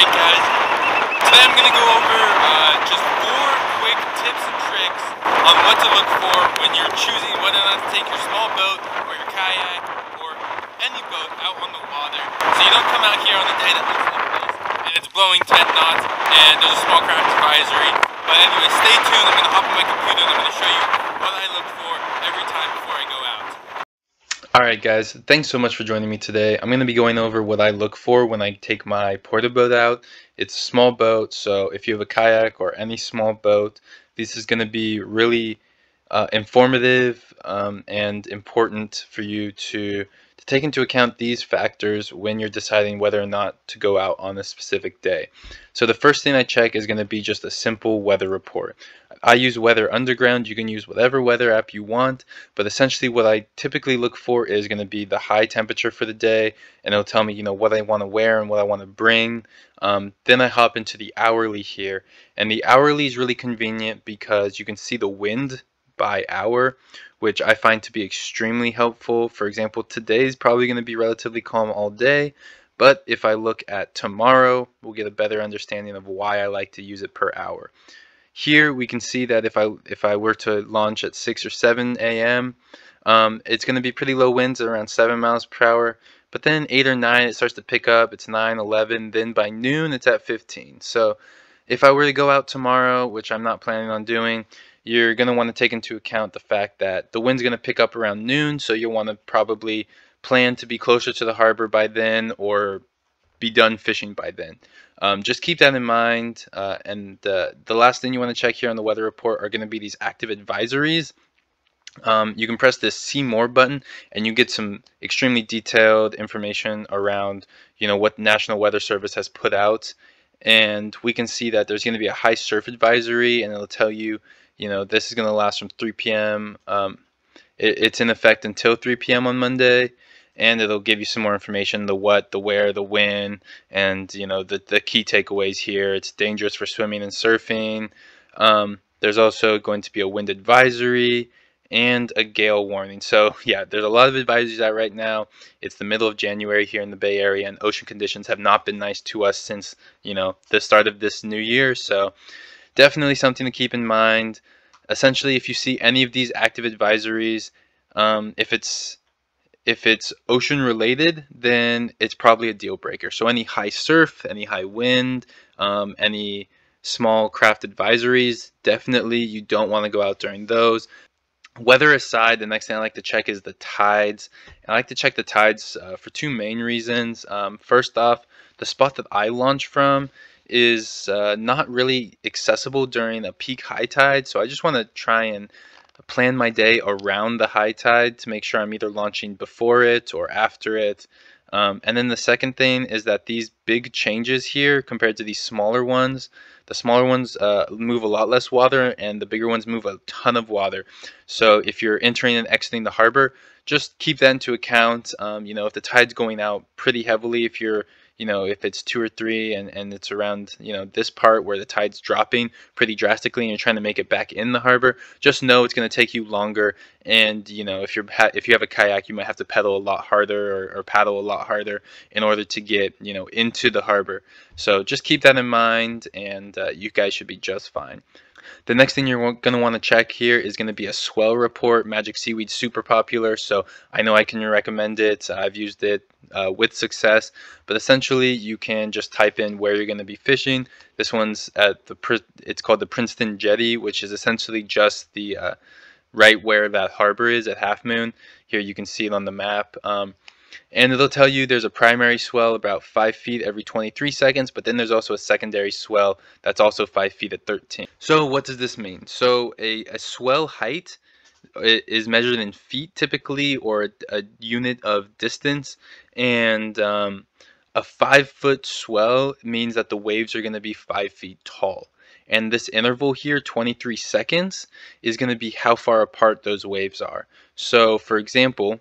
Alright guys, today I'm going to go over uh, just four quick tips and tricks on what to look for when you're choosing whether or not to take your small boat or your kayak or any boat out on the water. So you don't come out here on a day that looks like this and it's blowing 10 knots and there's a small craft advisory. But anyway, stay tuned. I'm going to hop on my computer and I'm going to show you what I look for every time before I go out. Alright guys, thanks so much for joining me today. I'm going to be going over what I look for when I take my boat out. It's a small boat, so if you have a kayak or any small boat, this is going to be really uh, informative um, and important for you to, to take into account these factors when you're deciding whether or not to go out on a specific day. So the first thing I check is going to be just a simple weather report. I use Weather Underground. You can use whatever weather app you want, but essentially what I typically look for is going to be the high temperature for the day, and it'll tell me, you know, what I want to wear and what I want to bring. Um, then I hop into the hourly here, and the hourly is really convenient because you can see the wind by hour, which I find to be extremely helpful. For example, today is probably going to be relatively calm all day, but if I look at tomorrow, we'll get a better understanding of why I like to use it per hour. Here we can see that if I if I were to launch at 6 or 7 a.m., um, it's going to be pretty low winds at around 7 miles per hour. But then 8 or 9, it starts to pick up. It's 9, 11. Then by noon, it's at 15. So if I were to go out tomorrow, which I'm not planning on doing, you're going to want to take into account the fact that the wind's going to pick up around noon. So you'll want to probably plan to be closer to the harbor by then or be done fishing by then. Um, just keep that in mind. Uh, and uh, the last thing you want to check here on the weather report are going to be these active advisories. Um, you can press this see more button and you get some extremely detailed information around you know what National Weather Service has put out and we can see that there's going to be a high surf advisory and it'll tell you you know this is going to last from 3 p.m. Um, it, it's in effect until 3 p.m. on Monday and it'll give you some more information the what the where the when and you know the, the key takeaways here it's dangerous for swimming and surfing um, there's also going to be a wind advisory and a gale warning so yeah there's a lot of advisories out right now it's the middle of January here in the Bay Area and ocean conditions have not been nice to us since you know the start of this new year so definitely something to keep in mind essentially if you see any of these active advisories um, if it's if it's ocean related, then it's probably a deal breaker. So any high surf, any high wind, um, any small craft advisories, definitely you don't want to go out during those. Weather aside, the next thing I like to check is the tides. I like to check the tides uh, for two main reasons. Um, first off, the spot that I launch from is uh, not really accessible during a peak high tide. So I just want to try and plan my day around the high tide to make sure I'm either launching before it or after it. Um, and then the second thing is that these big changes here compared to these smaller ones, the smaller ones uh, move a lot less water and the bigger ones move a ton of water. So if you're entering and exiting the harbor, just keep that into account. Um, you know, if the tide's going out pretty heavily, if you're you know, if it's two or three and, and it's around, you know, this part where the tide's dropping pretty drastically and you're trying to make it back in the harbor, just know it's going to take you longer. And, you know, if you're, if you have a kayak, you might have to pedal a lot harder or, or paddle a lot harder in order to get, you know, into the harbor. So just keep that in mind and uh, you guys should be just fine. The next thing you're going to want to check here is going to be a swell report. Magic Seaweed super popular, so I know I can recommend it. I've used it uh, with success, but essentially you can just type in where you're going to be fishing. This one's at the it's called the Princeton Jetty, which is essentially just the uh, right where that harbor is at Half Moon. Here you can see it on the map. Um, and it'll tell you there's a primary swell about 5 feet every 23 seconds, but then there's also a secondary swell that's also 5 feet at 13. So what does this mean? So a, a swell height is measured in feet typically, or a, a unit of distance, and um, a 5 foot swell means that the waves are going to be 5 feet tall. And this interval here, 23 seconds, is going to be how far apart those waves are. So for example,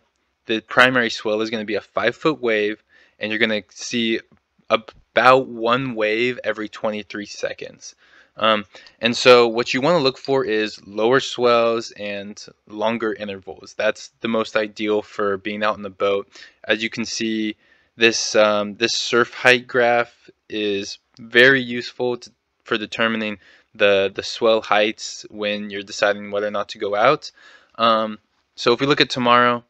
the primary swell is going to be a five foot wave and you're going to see about one wave every 23 seconds. Um, and so what you want to look for is lower swells and longer intervals. That's the most ideal for being out in the boat. As you can see, This um, this surf height graph is very useful to, for determining the the swell heights when you're deciding whether or not to go out. Um, so if we look at tomorrow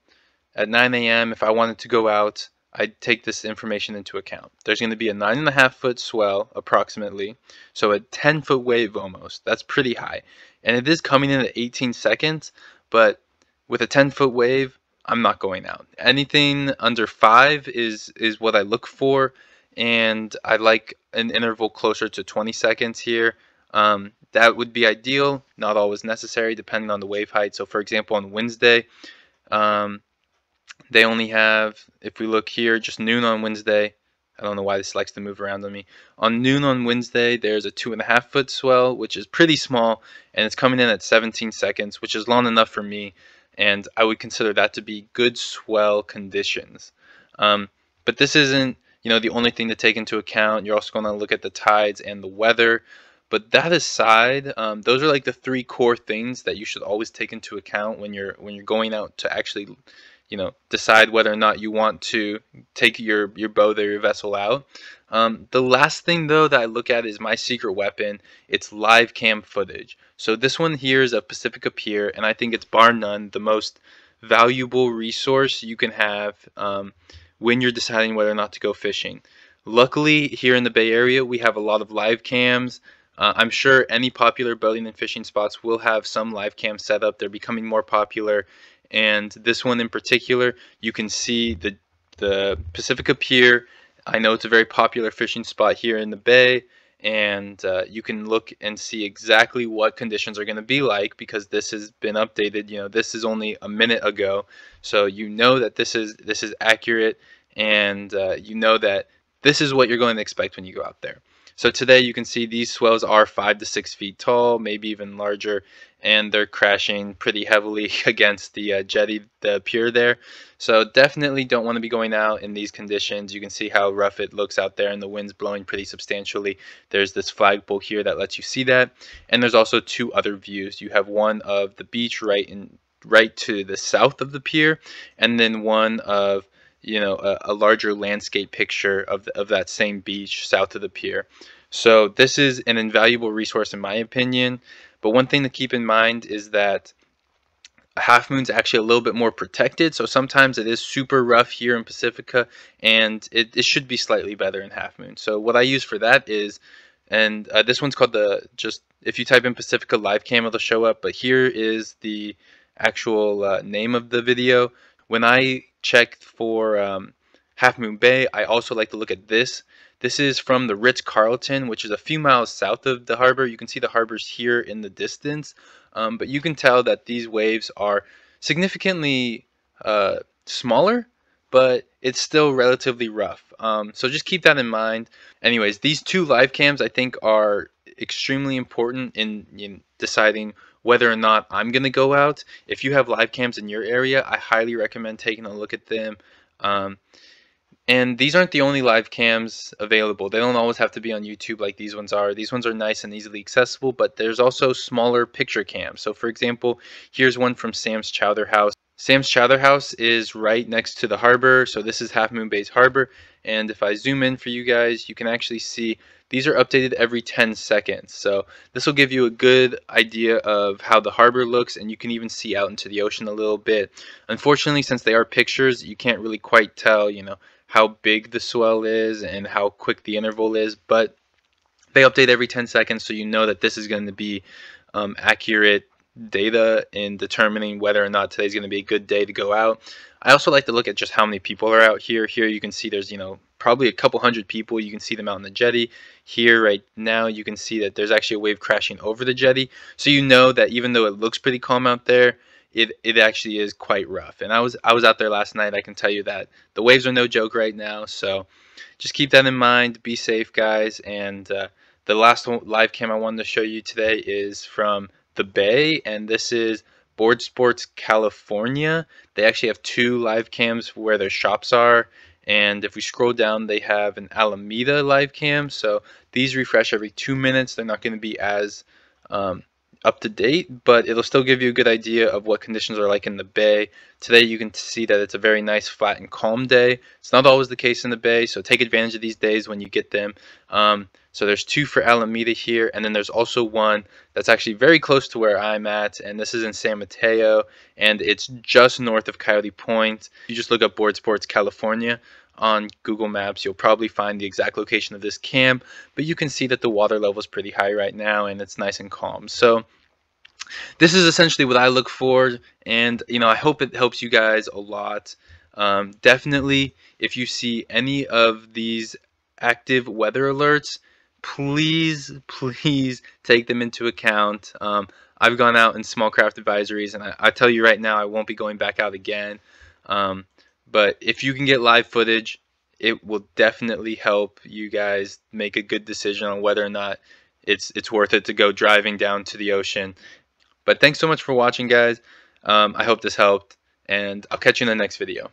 at 9 a.m., if I wanted to go out, I'd take this information into account. There's going to be a nine and a half foot swell approximately, so a 10 foot wave almost. That's pretty high, and it is coming in at 18 seconds. But with a 10 foot wave, I'm not going out. Anything under five is is what I look for, and I like an interval closer to 20 seconds here. Um, that would be ideal, not always necessary, depending on the wave height. So, for example, on Wednesday, um, they only have, if we look here, just noon on Wednesday. I don't know why this likes to move around on me. On noon on Wednesday, there's a two and a half foot swell, which is pretty small, and it's coming in at 17 seconds, which is long enough for me, and I would consider that to be good swell conditions. Um, but this isn't, you know, the only thing to take into account. You're also going to look at the tides and the weather. But that aside, um, those are like the three core things that you should always take into account when you're when you're going out to actually you know decide whether or not you want to take your your boat or your vessel out. Um, the last thing though that I look at is my secret weapon. It's live cam footage. So this one here is of Pacifica Pier, and I think it's bar none the most valuable resource you can have um, when you're deciding whether or not to go fishing. Luckily, here in the Bay Area, we have a lot of live cams. Uh, I'm sure any popular boating and fishing spots will have some live cam set up. They're becoming more popular, and this one in particular, you can see the the Pacifica Pier. I know it's a very popular fishing spot here in the bay, and uh, you can look and see exactly what conditions are going to be like because this has been updated. You know, this is only a minute ago, so you know that this is this is accurate, and uh, you know that this is what you're going to expect when you go out there. So today you can see these swells are five to six feet tall, maybe even larger, and they're crashing pretty heavily against the uh, jetty, the pier there. So definitely don't want to be going out in these conditions. You can see how rough it looks out there and the wind's blowing pretty substantially. There's this flagpole here that lets you see that. And there's also two other views. You have one of the beach right in right to the south of the pier and then one of you know a, a larger landscape picture of, the, of that same beach south of the pier so this is an invaluable resource in my opinion but one thing to keep in mind is that half moon is actually a little bit more protected so sometimes it is super rough here in pacifica and it, it should be slightly better in half moon so what i use for that is and uh, this one's called the just if you type in pacifica live cam it'll show up but here is the actual uh, name of the video when I check for um, Half Moon Bay, I also like to look at this. This is from the Ritz Carlton, which is a few miles south of the harbor. You can see the harbors here in the distance, um, but you can tell that these waves are significantly uh, smaller, but it's still relatively rough. Um, so just keep that in mind. Anyways, these two live cams I think are extremely important in, in deciding whether or not I'm going to go out. If you have live cams in your area, I highly recommend taking a look at them. Um, and these aren't the only live cams available. They don't always have to be on YouTube like these ones are. These ones are nice and easily accessible, but there's also smaller picture cams. So for example, here's one from Sam's Chowder House. Sam's Chowder House is right next to the harbor, so this is Half Moon Bay's harbor. And if I zoom in for you guys, you can actually see these are updated every 10 seconds. So this will give you a good idea of how the harbor looks, and you can even see out into the ocean a little bit. Unfortunately, since they are pictures, you can't really quite tell, you know, how big the swell is and how quick the interval is, but they update every 10 seconds, so you know that this is going to be um, accurate data in determining whether or not today's going to be a good day to go out. I also like to look at just how many people are out here. Here you can see there's, you know, probably a couple hundred people. You can see them out on the jetty. Here right now you can see that there's actually a wave crashing over the jetty. So you know that even though it looks pretty calm out there, it, it actually is quite rough. And I was I was out there last night. I can tell you that the waves are no joke right now. So just keep that in mind. Be safe, guys. And uh, the last live cam I wanted to show you today is from the Bay, and this is Boardsports California. They actually have two live cams where their shops are, and if we scroll down, they have an Alameda live cam. So these refresh every two minutes. They're not going to be as um, up to date, but it'll still give you a good idea of what conditions are like in the bay. Today you can see that it's a very nice, flat, and calm day. It's not always the case in the bay, so take advantage of these days when you get them. Um, so there's two for Alameda here, and then there's also one that's actually very close to where I'm at, and this is in San Mateo, and it's just north of Coyote Point. You just look up Boardsports California on Google Maps, you'll probably find the exact location of this camp, but you can see that the water level is pretty high right now and it's nice and calm. So this is essentially what I look for, and you know I hope it helps you guys a lot. Um, definitely, if you see any of these active weather alerts, please, please take them into account. Um, I've gone out in small craft advisories, and I, I, tell you right now, I won't be going back out again. Um, but if you can get live footage, it will definitely help you guys make a good decision on whether or not it's it's worth it to go driving down to the ocean. But thanks so much for watching, guys. Um, I hope this helped, and I'll catch you in the next video.